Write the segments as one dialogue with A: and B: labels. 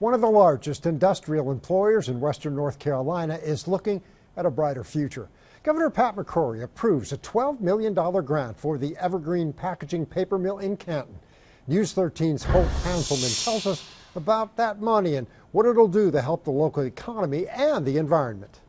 A: One of the largest industrial employers in western North Carolina is looking at a brighter future. Governor Pat McCrory approves a $12 million grant for the Evergreen Packaging Paper Mill in Canton. News 13's Hope Hanselman tells us about that money and what it'll do to help the local economy and the environment.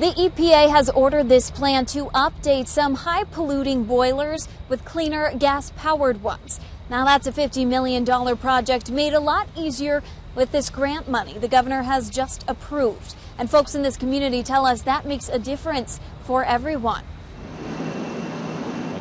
B: The EPA has ordered this plan to update some high polluting boilers with cleaner gas powered ones. Now, that's a $50 million project made a lot easier with this grant money the governor has just approved. And folks in this community tell us that makes a difference for everyone.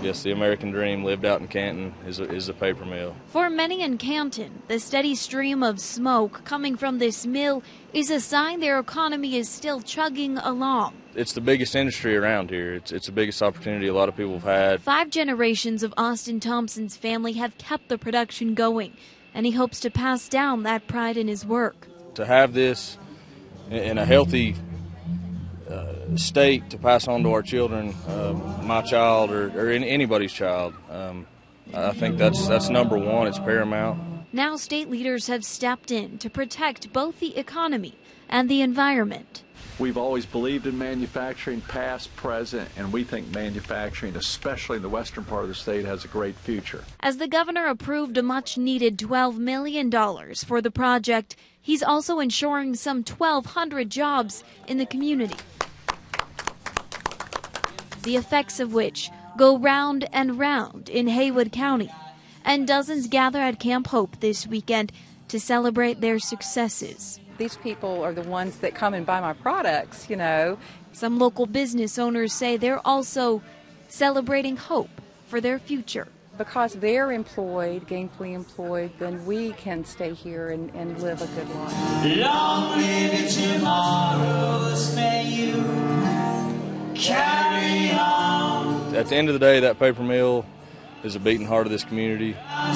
C: Guess the American dream lived out in Canton is a, is a paper mill.
B: For many in Canton, the steady stream of smoke coming from this mill is a sign their economy is still chugging along.
C: It's the biggest industry around here. It's, it's the biggest opportunity a lot of people have had.
B: Five generations of Austin Thompson's family have kept the production going, and he hopes to pass down that pride in his work.
C: To have this in a healthy state to pass on to our children, um, my child or, or anybody's child. Um, I think that's that's number one. It's paramount.
B: Now, state leaders have stepped in to protect both the economy and the environment.
D: We've always believed in manufacturing, past, present, and we think manufacturing, especially in the western part of the state, has a great future.
B: As the governor approved a much needed $12 million for the project, he's also ensuring some 1,200 jobs in the community the effects of which go round and round in Haywood County. And dozens gather at Camp Hope this weekend to celebrate their successes.
E: These people are the ones that come and buy my products, you know.
B: Some local business owners say they're also celebrating hope for their future.
E: Because they're employed, gainfully employed, then we can stay here and, and live a good life. Long live tomorrows,
C: At the end of the day, that paper mill is a beating heart of this community.
B: But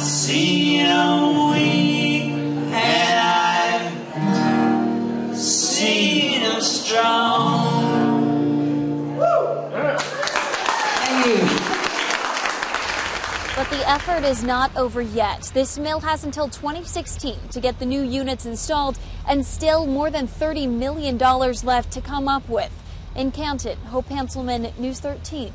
B: the effort is not over yet. This mill has until 2016 to get the new units installed and still more than $30 million left to come up with. In Canton, Hope Hanselman, News 13.